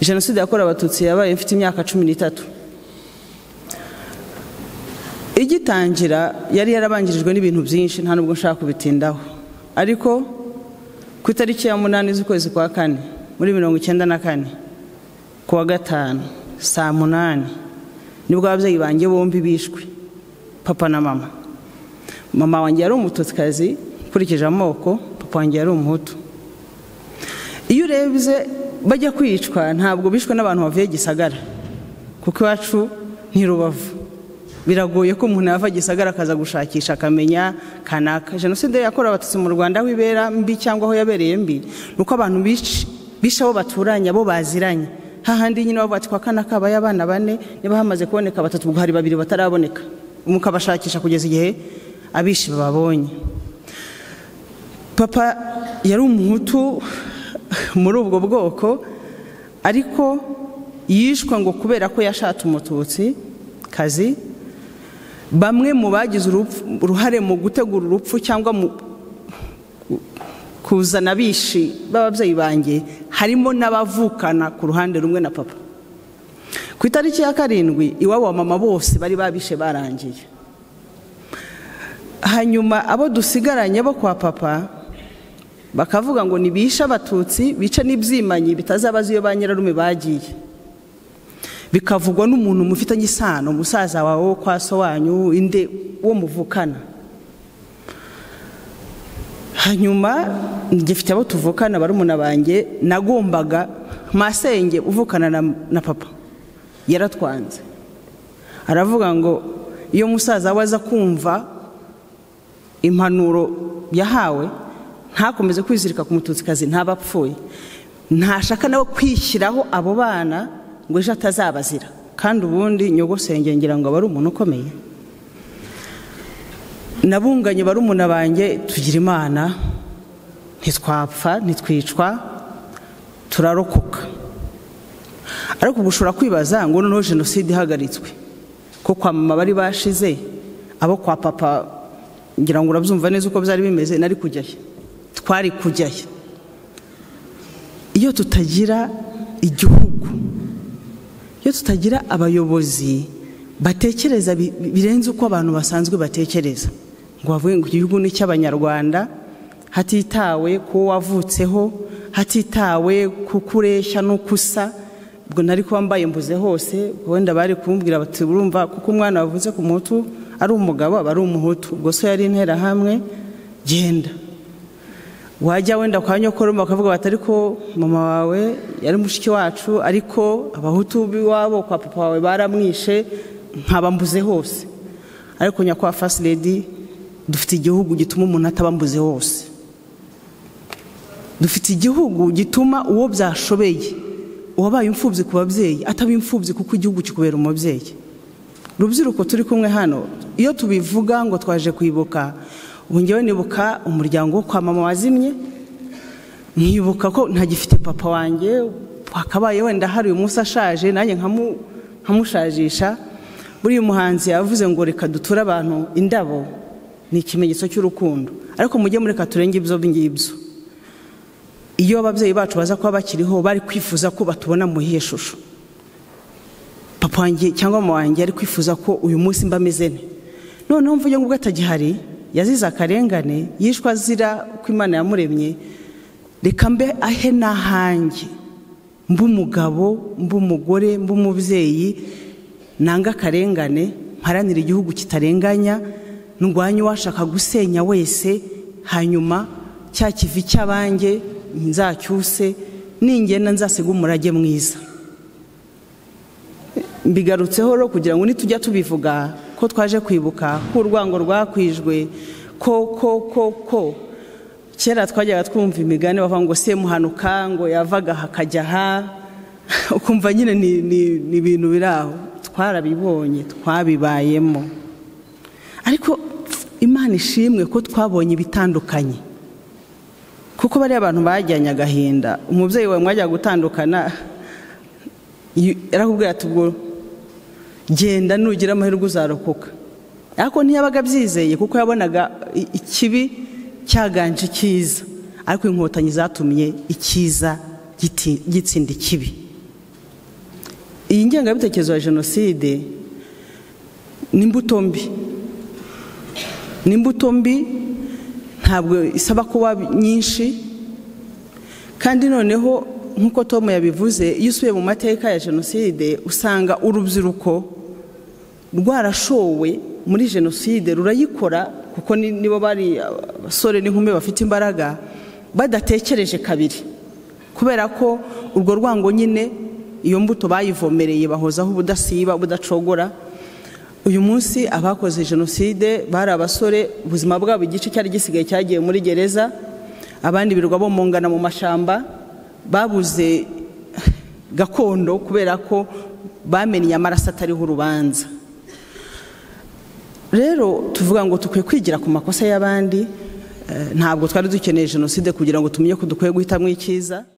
jenoside yakorewe abatutsi yabaye mfite imyaka cumi n'itatu. Igitangira yari yarabangirijwe n'ibintu byinshi nta nubwo nshaka kubitindaho. Ariko ku itariki ya munani z'ukwezi kwa kane muri mirongo icyenda na kane ku wa gatanu saa munani ni bwo ababyeyi banjye bombi bishwe papa na mama. Mama wanjye yari umututsikazi ukurikije amoko papa wanjye yari umuhutu. Iyo urebye bajya kwicwa ntabwo bishwe n'abantu bavuye gisagara. Kuko iwacu ntirubavu. Biragoye ko umuntu yava gisagara akaza gushakisha akamenya kanaka. Jenoside yakorewe abatutsi mu rwanda aho ibera mbi cyangwa aho yabereye mbi ni uko abantu bishe abo baturanye abo baziranye. Hahandi nyine bavuga ati kwa kanaka habaye abana bane niba hamaze kuboneka batatu ubwo hari babiri bataraboneka. Mukabashakisha kugeza igihe abishi bababonye. Papa yari umuhutu muri ubwo bwoko ariko yishwe ngo kubera ko yashatse umututsi kazi bamwe mu bagize uruhare mu gutegura urupfu cyangwa mu kuzana abishi b'ababyeyi banjye harimo n'abavukana ku ruhande rumwe na papa. Ku itariki ya karindwi iwabo wa mama bose bari babishe barangiye. Hanyuma abo dusigaranye bo kwa papa bakavuga ngo nibishe abatutsi bice n'ibyimanyi bitazabaza iyo ba nyirarume bagiye. Bikavugwa n'umuntu mufitanye isano umusaza wawe wo kwa so wanyu inde wo muvukana. Hanyuma ngifite abo tuvukana barumuna banjye nagombaga masenge uvukana na papa. Yaratwanze. Aravuga ngo iyo musaza we aza kumva impanuro yahawe ntakomeze kwizirika ku mututsikazi ntabapfuye. Ntashaka nawe kwishyiraho abo bana ngo ejo atazabazira. Kandi ubundi nyogosenge ngira ngo aba ari umuntu ukomeye. Nabunganye barumuna banjye tugira imana ntitwapfa ntitwicwa turarokoka. Ariko ubu ushobora kwibaza ngo noneho jenoside ihagaritswe. Ko kwa mama bari bashize abo kwa papa ngira ngo urabyumva neza uko byari bimeze nari kujyayo. Twari kujyayo. Iyo tutagira igihugu iyo tutagira abayobozi batekereza birenze uko abantu basanzwe batekereza. Ngo bavuge ngo igihugu ni icy'abanyarwanda hatitawe ku wavutseho hatitawe ku kureshya n'uko ubwo nari kuba mbaye mbuze hose wenda bari kumbwira bati urumva kuko umwana wavutse ku muhutu ari umugabo aba ari umuhutu. Ubwo so yari interahamwe? Genda. Wajya wenda kwa nyokoroma bakavuga bati ariko mama wawe yari mushiki wacu ariko abahutu b'iwabo kwa papa wawe baramwishe nkaba mbuze hose. Ariko nyakwa fasi redi dufite igihugu gituma umuntu ataba mbuze hose. Dufite igihugu gituma uwo byashobeye uwabaye imfubyi ku babyeyi ataba imfubyi kuko igihugu kikubera umubyeyi. Rubyiruko turi kumwe hano iyo tubivuga ngo twaje kwibuka ubu ngewe nibuka umuryango wo kwa mama wazimye nkibuka ko ntagifite papa wanjye wakabaye wenda hari uyu munsi ashaje nanjye nkamushajisha. Buriya umuhanzi yavuze ngo reka duture abantu indabo ni ikimenyetso cy'urukundo. Ariko mujye mureka turenge ibyo ngibyo. Iyo ababyeyi bacu baza kuba bakiriho bari kwifuza ko batubona mu iyihe shusho. Papa wanjye cyangwa mama wanjye ari kwifuza ko uyu munsi mba ameze ne noneho mvuge ngo ubwo atagihari yazize akarengane yishwe azira ko imana yamuremye reka mbe ahe n'ahanjye mbe umugabo mbe umugore mbe umubyeyi nanga akarengane mparanira igihugu kitarenganya ndwanye uwashaka gusenya wese hanyuma cya kivi cy'abanjye nzacyuse ningenda nzasiga umurage mwiza. Mbigarutseho rero kugira ngo nitujya tubivuga ko twaje kwibuka ko urwango rwakwijwe ko ko ko ko. Kera twajyaga twumva imigani bavuga ngo se muhanuka ngo yavaga hakajya aha. Ukumva nyine ni ibintu biri aho. Twarabibonye twabibayemo. Ariko imana ishimwe ko twabonye ibitandukanye. Kuko bariya abantu bajyanye agahinda. Umubyeyi wawe mwajyaga gutandukana yarakubwira ati ubwo genda nugira amahirwe uzarokoka. Ariko ntiyabaga abyizeye kuko yabonaga ikibi cyaganje icyiza. Ariko inkotanyi zatumye icyiza gitsinda ikibi. Iyi ngengabitekerezo ya jenoside ni imbuto mbi. Ni imbuto mbi ntabwo isaba kuba nyinshi. Kandi noneho nk'uko Tom yabivuze iyo usubiye mu mateka ya jenoside usanga urubyiruko rwarashowe muri jenoside rurayikora kuko nibo bari abasore n'inkumi bafite imbaraga badatekereje kabiri. Kubera ko urwo rwango nyine iyo mbuto bayivomereye bahozaho ubudasiba budacogora. Uyu munsi abakoze jenoside bari abasore ubuzima bwabo igice cyari gisigaye cyagiye muri gereza. Abandi birirwa bomongana mu mashamba. Babuze gakondo kubera ko bamennye amaraso atariho urubanza. Rero tuvuga ngo dukwiye kwigira ku makosa y'abandi ntabwo twari dukeneye jenoside kugira ngo tumenye ko dukwiye guhitamo icyiza.